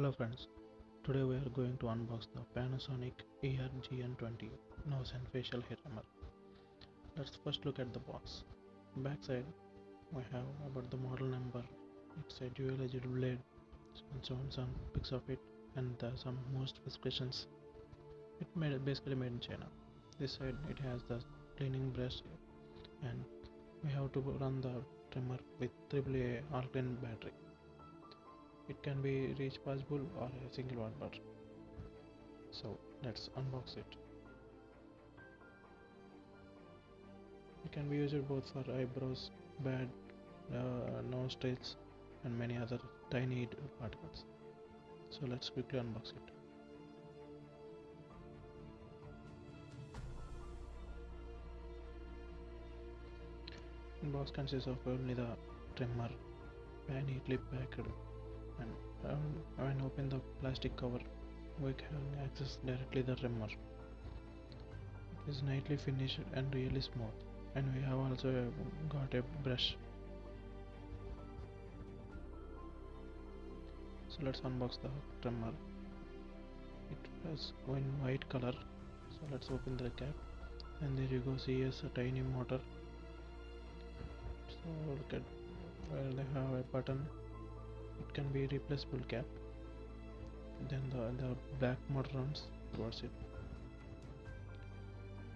Hello friends, today we are going to unbox the Panasonic ERGN20 nose and facial hair trimmer. Let's first look at the box. Backside we have about the model number, it's a dual edged blade, and shown some pics of it and uh, some more specifications. It made basically made in China. This side it has the cleaning brush and we have to run the trimmer with AAA alkaline battery it can be rechargeable or a single one but so let's unbox it. It can be used both for eyebrows bad uh, nose tails and many other tiny particles. So let's quickly unbox it. The box consists of only the trimmer packed and um, when open the plastic cover. We can access directly the trimmer it is nicely finished and really smooth. And we have also got a brush. So let's unbox the trimmer. It has in white color. So let's open the cap. And there you go see it's a tiny motor. So look at where they have a button. It can be replaceable cap then the, the back motor runs towards it.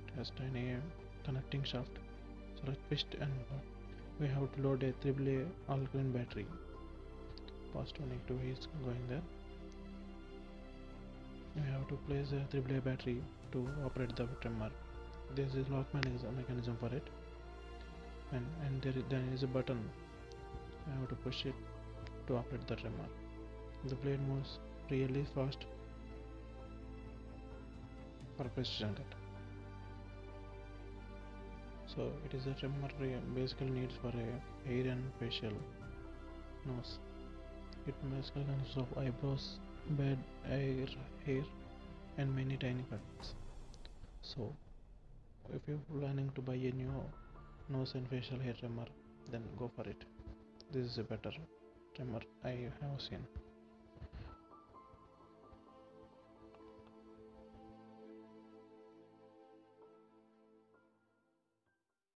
It has tiny connecting shaft. So let's twist and we have to load a AAA alkaline battery. Positive negative is going there. We have to place a AAA battery to operate the trimmer there is a lock mechanism, mechanism for it. And, and there is, then is a button. I have to push it to operate the trimmer. The blade moves really fast for precision cut. So it is a trimmer basically needs for a hair and facial nose. It basically consists of eyebrows, bed, hair, hair and many tiny parts So if you're planning to buy a new nose and facial hair trimmer then go for it. This is a better trimmer I have seen.